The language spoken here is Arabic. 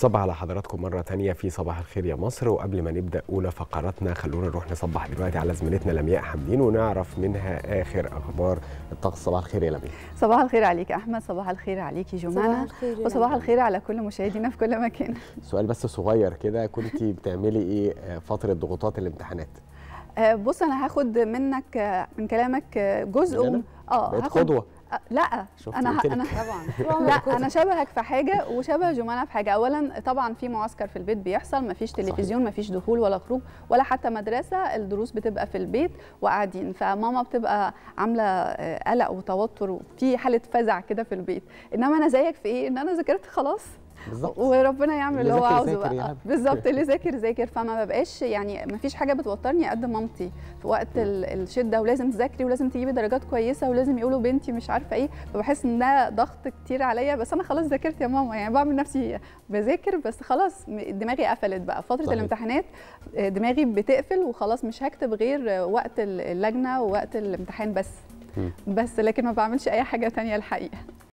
صباح على حضراتكم مرة تانية في صباح الخير يا مصر. وقبل ما نبدأ أولى فقراتنا خلونا نروح نصبح دلوقتي على زميلتنا لمياء حمدين ونعرف منها آخر أخبار الطقس. صباح الخير يا لمياء. صباح الخير عليك أحمد صباح الخير الخير يا وصباح. الخير على كل مشاهدينا في كل مكان. سؤال بس صغير كده كنت بتعملي إيه آه، فترة ضغوطات الامتحانات؟ بص أنا هاخد منك آه، من كلامك آه، جزء آه بقيت هاخد قدوة. آه، لا أنا ه-. أنا طبعا. لا أنا شبهك في حاجة وشبه جمانة في حاجة. اولا طبعا في معسكر في البيت بيحصل مفيش تلفزيون مفيش دخول ولا خروج ولا حتى مدرسة الدروس بتبقى في البيت وقاعدين. فماما بتبقى عاملة آه، قلق وتوتر وفي حالة فزع كده في البيت. إنما أنا زيك في إيه؟ إن أنا ذاكرت خلاص. بالظبط. وربنا يعمل اللي هو عاوزه بقى. عم. بالظبط اللي ذاكر ذاكر. فما ببقاش يعني ما فيش حاجة بتوترني قد مامتي في وقت ال- الشدة ولازم تذاكري ولازم تجيبي درجات كويسة ولازم يقولوا بنتي مش عارفة إيه. فبحس ان ده ضغط كتير عليا. بس أنا خلاص ذاكرت يا ماما. يعني بعمل نفسي بذاكر بس خلاص م- دماغي قفلت بقى. فترة صحيح. الامتحانات آه، دماغي بتقفل وخلاص مش هكتب غير وقت ال- اللجنة ووقت الامتحان بس. مم. بس لكن ما بعملش أي حاجة تانية الحقيقة.